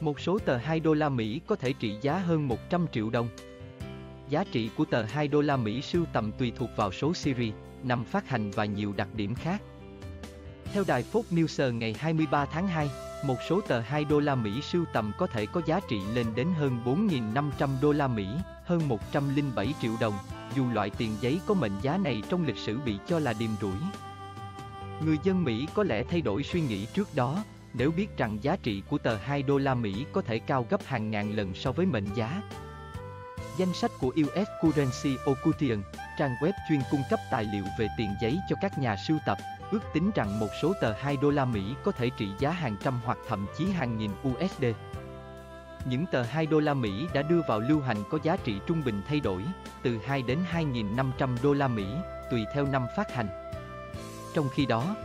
Một số tờ 2 đô la Mỹ có thể trị giá hơn 100 triệu đồng. Giá trị của tờ 2 đô la Mỹ sưu tầm tùy thuộc vào số series, năm phát hành và nhiều đặc điểm khác. Theo đài Fox News ngày 23 tháng 2, một số tờ 2 đô la Mỹ sưu tầm có thể có giá trị lên đến hơn 4.500 đô la Mỹ, hơn 107 triệu đồng, dù loại tiền giấy có mệnh giá này trong lịch sử bị cho là điềm rủi. Người dân Mỹ có lẽ thay đổi suy nghĩ trước đó, nếu biết rằng giá trị của tờ 2 đô la Mỹ có thể cao gấp hàng ngàn lần so với mệnh giá. Danh sách của US Currency Occultion, trang web chuyên cung cấp tài liệu về tiền giấy cho các nhà sưu tập, ước tính rằng một số tờ 2 đô la Mỹ có thể trị giá hàng trăm hoặc thậm chí hàng nghìn USD. Những tờ 2 đô la Mỹ đã đưa vào lưu hành có giá trị trung bình thay đổi, từ 2 đến 2.500 đô la Mỹ, tùy theo năm phát hành. Trong khi đó,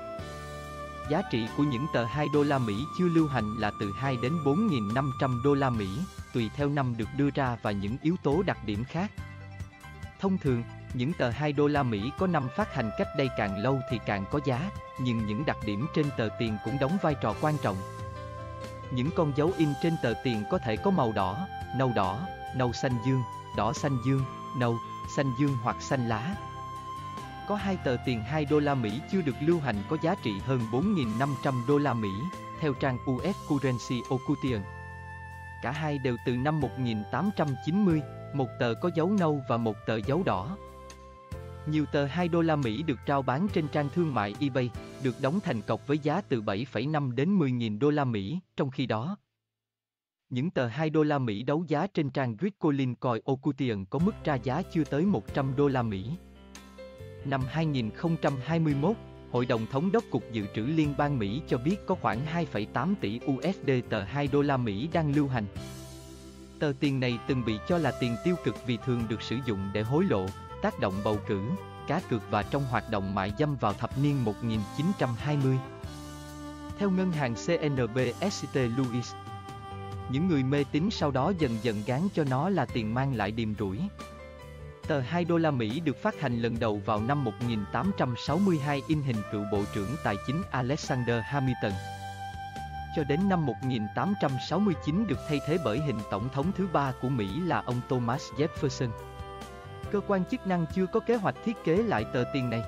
giá trị của những tờ 2 đô la Mỹ chưa lưu hành là từ 2 đến 4.500 đô la Mỹ, tùy theo năm được đưa ra và những yếu tố đặc điểm khác. Thông thường, những tờ 2 đô la Mỹ có năm phát hành cách đây càng lâu thì càng có giá, nhưng những đặc điểm trên tờ tiền cũng đóng vai trò quan trọng. Những con dấu in trên tờ tiền có thể có màu đỏ, nâu đỏ, nâu xanh dương, đỏ xanh dương, nâu, xanh dương hoặc xanh lá. Có hai tờ tiền 2 đô la Mỹ chưa được lưu hành có giá trị hơn 4.500 đô la Mỹ, theo trang US Currency Occultion. Cả hai đều từ năm 1890, một tờ có dấu nâu và một tờ dấu đỏ. Nhiều tờ 2 đô la Mỹ được trao bán trên trang thương mại eBay, được đóng thành cọc với giá từ 7,5 đến 10.000 đô la Mỹ, trong khi đó. Những tờ 2 đô la Mỹ đấu giá trên trang Gridcolin Coin Occultion có mức ra giá chưa tới 100 đô la Mỹ. Năm 2021, Hội đồng Thống đốc Cục Dự trữ Liên bang Mỹ cho biết có khoảng 2,8 tỷ USD tờ 2 đô la Mỹ đang lưu hành. Tờ tiền này từng bị cho là tiền tiêu cực vì thường được sử dụng để hối lộ, tác động bầu cử, cá cược và trong hoạt động mại dâm vào thập niên 1920. Theo ngân hàng CNB St. Louis, những người mê tín sau đó dần dần gán cho nó là tiền mang lại điềm rủi. Tờ 2 đô la Mỹ được phát hành lần đầu vào năm 1862 in hình cựu Bộ trưởng Tài chính Alexander Hamilton. Cho đến năm 1869 được thay thế bởi hình tổng thống thứ ba của Mỹ là ông Thomas Jefferson. Cơ quan chức năng chưa có kế hoạch thiết kế lại tờ tiền này.